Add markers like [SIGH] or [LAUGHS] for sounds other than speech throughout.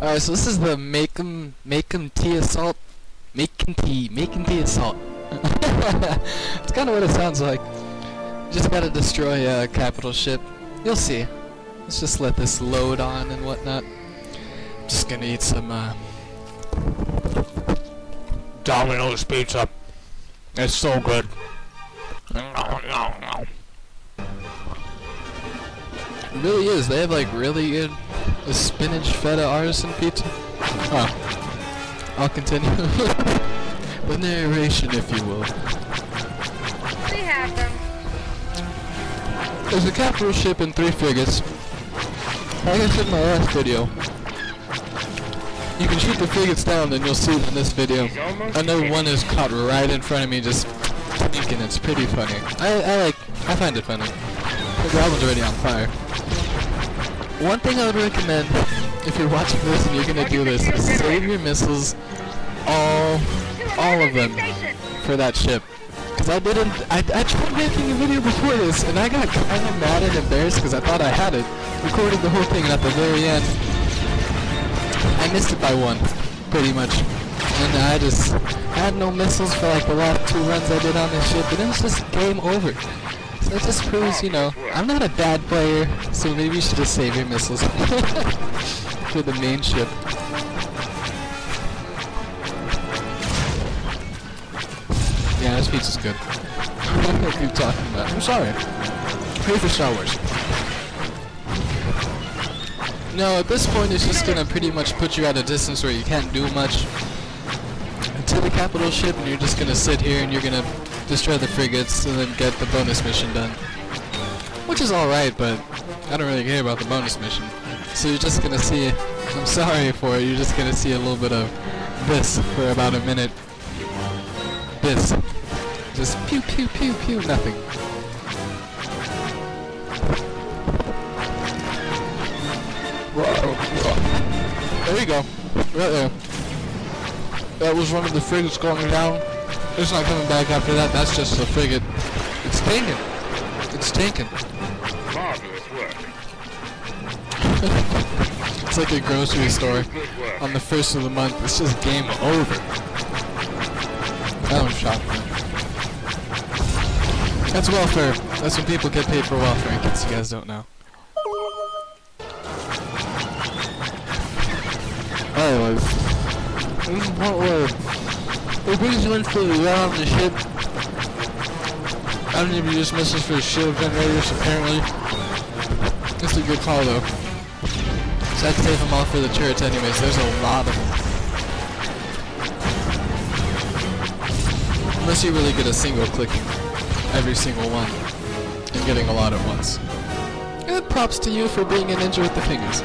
Alright, so this is the make 'em Makem Te assault. Making tea, making tea assault. [LAUGHS] it's kind of what it sounds like. Just gotta destroy a capital ship. You'll see. Let's just let this load on and whatnot. Just gonna eat some uh, Domino's pizza. It's so good. It really is. They have like really good uh, spinach feta artisan pizza. Oh. I'll continue. [LAUGHS] the narration, if you will. We have them. There's a capital ship and three frigates. Like I said in my last video, you can shoot the frigates down and you'll see it in this video. I know one is caught right in front of me just thinking it's pretty funny. I, I like, I find it funny. The goblins already on fire. One thing I would recommend if you're watching this and you're gonna do this is save your missiles, all, all of them, for that ship. Cause I didn't, I, I tried making a video before this and I got kind of mad and embarrassed because I thought I had it, recorded the whole thing and at the very end, I missed it by one, pretty much. And I just had no missiles for like the last two runs I did on this ship, and it was just game over. It just proves, you know, I'm not a bad player, so maybe you should just save your missiles [LAUGHS] for the main ship. Yeah, this pizza's good. [LAUGHS] what are you talking about? I'm sorry. Pay for Star Wars. No, at this point it's just gonna pretty much put you at a distance where you can't do much to the capital ship and you're just gonna sit here and you're gonna destroy the frigates and then get the bonus mission done. Which is alright, but I don't really care about the bonus mission. So you're just gonna see, I'm sorry for it, you're just gonna see a little bit of this for about a minute. This. Just pew pew pew pew, nothing. There you go. Right there. That was one of the frigates going down. It's not coming back after that. That's just a frigate. It's tanking. It's tanking. Marvelous work. [LAUGHS] It's like a grocery store. On the first of the month, it's just game over. That was shocking. That's welfare. That's when people get paid for welfare, in case you guys don't know. Anyways, this is the part where it brings you into the realm on the ship. I don't even use missiles for the shield generators, apparently. That's a good call, though. So I'd save them all for the turrets anyways, there's a lot of them. Unless you're really good at single clicking every single one and getting a lot at once. And props to you for being a ninja with the fingers.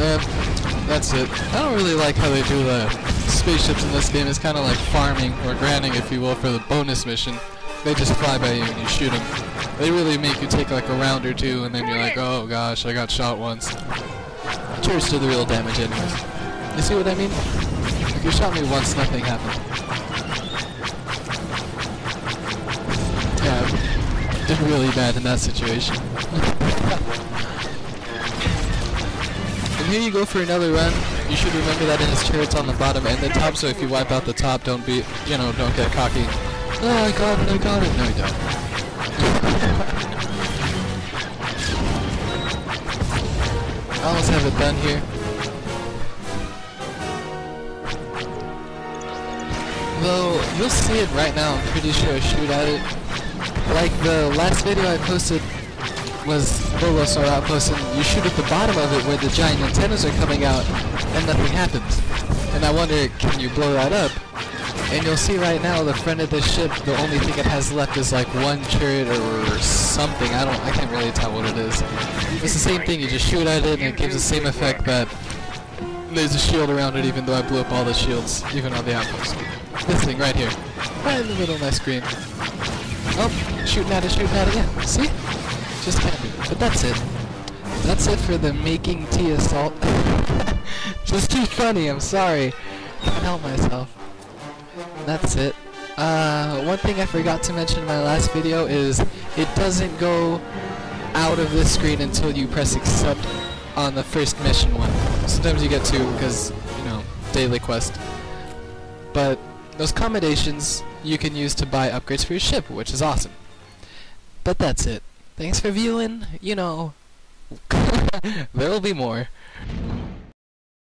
And that's it. I don't really like how they do the spaceships in this game. It's kind of like farming or grinding, if you will, for the bonus mission. They just fly by you and you shoot them. They really make you take like a round or two, and then you're like, oh gosh, I got shot once. Cheers to the real damage, anyways. You see what I mean? If you shot me once, nothing happened. Yeah, did really bad in that situation. [LAUGHS] Here you go for another run. You should remember that in his turrets on the bottom and the top, so if you wipe out the top, don't be, you know, don't get cocky. Oh, I got it, I got it. No, you don't. I almost have it done here. Though, you'll see it right now, I'm pretty sure I shoot at it. Like the last video I posted was Bulbasaur outpost and you shoot at the bottom of it where the giant antennas are coming out and nothing happens. And I wonder, can you blow that up? And you'll see right now the front of this ship, the only thing it has left is like one turret or something. I don't, I can't really tell what it is. It's the same thing, you just shoot at it and it gives the same effect but there's a shield around it even though I blew up all the shields, even on the outpost. This thing right here. Right in the middle of my screen. Oh, shooting at it, shooting at it again. See? Just can't do. But that's it. That's it for the making tea assault. [LAUGHS] Just too funny, I'm sorry. Can't help myself. That's it. Uh, one thing I forgot to mention in my last video is it doesn't go out of this screen until you press accept on the first mission one. Sometimes you get two because, you know, daily quest. But those accommodations you can use to buy upgrades for your ship, which is awesome. But that's it. Thanks for viewing. You know, [LAUGHS] there will be more.